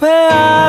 Where are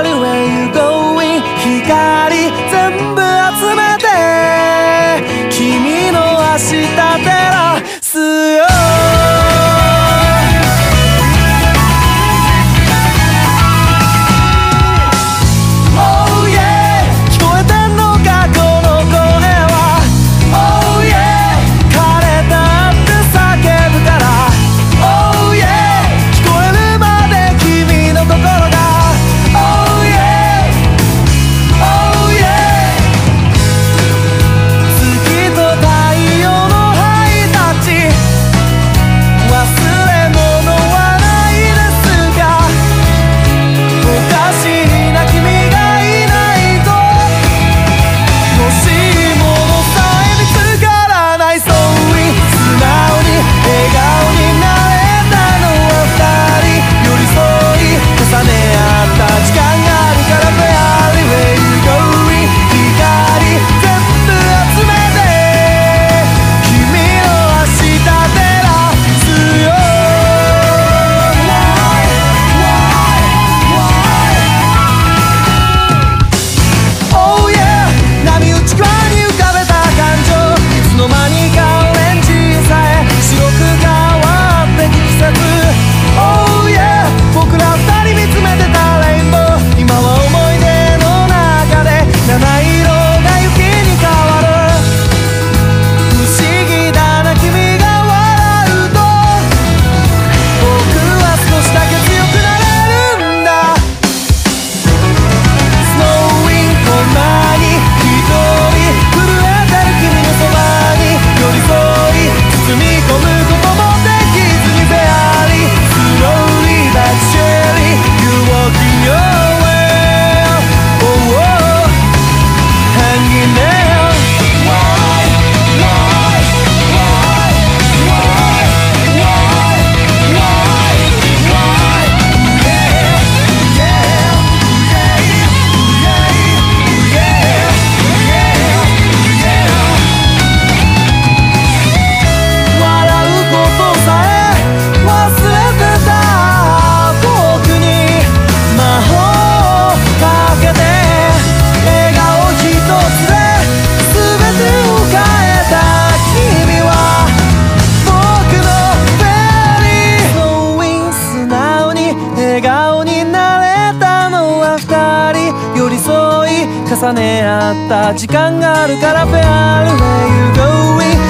重ね合った時間があるからフェアルフェイユーゴーイン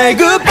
say goodbye.